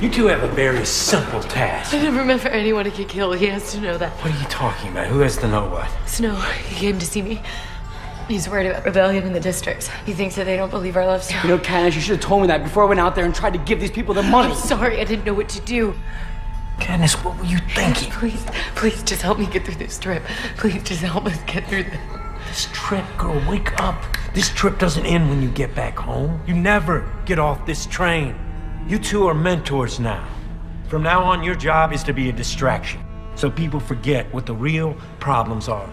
You two have a very simple task. I never meant for anyone to get killed. He has to know that. What are you talking about? Who has to know what? Snow, he came to see me. He's worried about rebellion in the districts. He thinks that they don't believe our love story. You know, Katniss, you should have told me that before I went out there and tried to give these people their money. I'm sorry, I didn't know what to do. Katniss, what were you thinking? Please, please just help me get through this trip. Please just help us get through this. This trip, girl, wake up. This trip doesn't end when you get back home. You never get off this train. You two are mentors now. From now on, your job is to be a distraction so people forget what the real problems are.